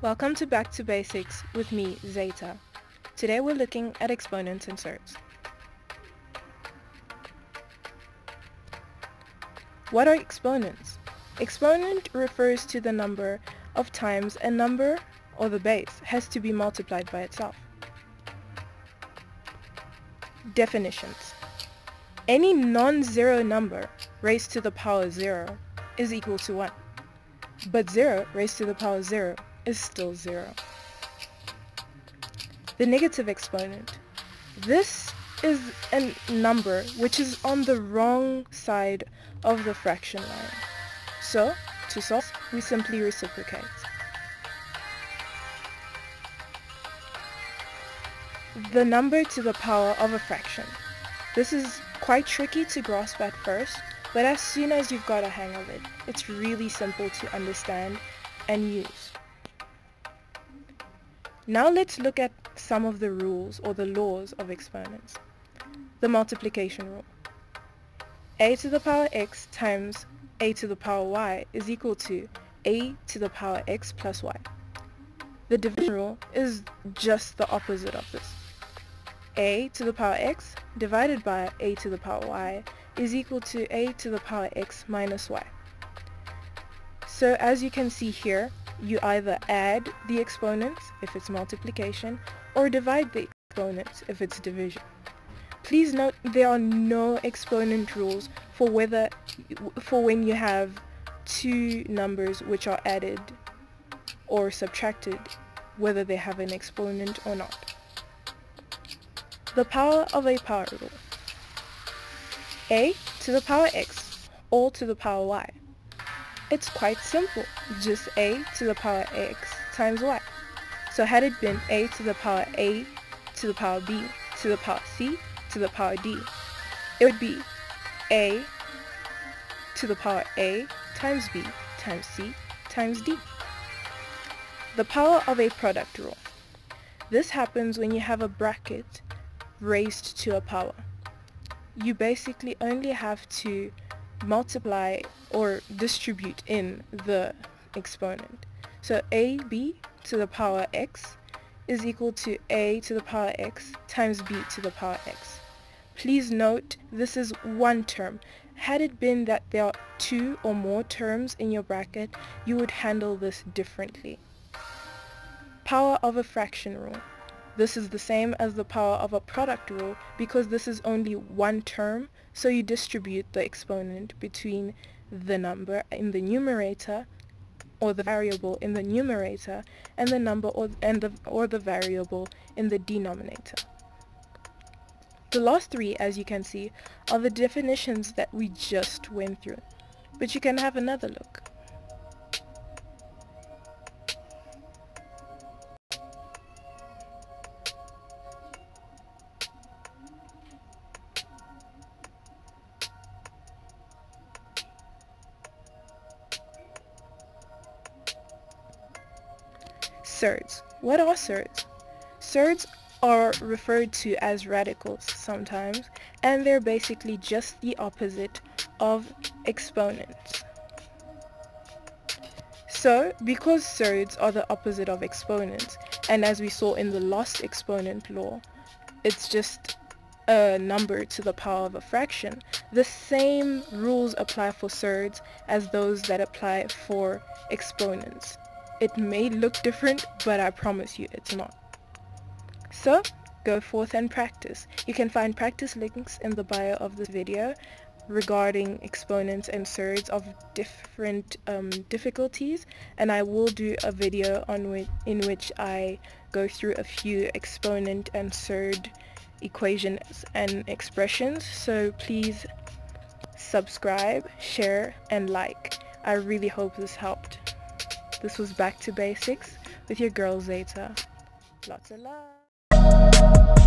Welcome to Back to Basics with me, Zeta. Today we're looking at exponents and surds. What are exponents? Exponent refers to the number of times a number, or the base, has to be multiplied by itself. Definitions. Any non-zero number raised to the power 0 is equal to 1, but 0 raised to the power 0 is still 0. The negative exponent. This is a number which is on the wrong side of the fraction line. So, to solve, we simply reciprocate. The number to the power of a fraction. This is quite tricky to grasp at first, but as soon as you've got a hang of it, it's really simple to understand and use. Now let's look at some of the rules or the laws of exponents. The multiplication rule. a to the power x times a to the power y is equal to a to the power x plus y. The division rule is just the opposite of this. a to the power x divided by a to the power y is equal to a to the power x minus y. So as you can see here, you either add the exponents if it's multiplication or divide the exponents if it's division. Please note there are no exponent rules for whether for when you have two numbers which are added or subtracted whether they have an exponent or not. The power of a power rule. a to the power x all to the power y. It's quite simple, just a to the power x times y. So had it been a to the power a to the power b to the power c to the power d, it would be a to the power a times b times c times d. The power of a product rule. This happens when you have a bracket raised to a power. You basically only have to multiply or distribute in the exponent. So ab to the power x is equal to a to the power x times b to the power x. Please note this is one term. Had it been that there are two or more terms in your bracket, you would handle this differently. Power of a fraction rule. This is the same as the power of a product rule because this is only one term, so you distribute the exponent between the number in the numerator or the variable in the numerator and the number or, and the, or the variable in the denominator. The last three, as you can see, are the definitions that we just went through, but you can have another look. Surds. What are surds? Surds are referred to as radicals sometimes, and they're basically just the opposite of exponents. So, because surds are the opposite of exponents, and as we saw in the lost exponent law, it's just a number to the power of a fraction, the same rules apply for surds as those that apply for exponents. It may look different, but I promise you it's not. So, go forth and practice. You can find practice links in the bio of this video regarding exponents and surds of different um, difficulties and I will do a video on which, in which I go through a few exponent and surd equations and expressions so please subscribe, share and like. I really hope this helped. This was Back to Basics with your girl Zeta. Lots of love.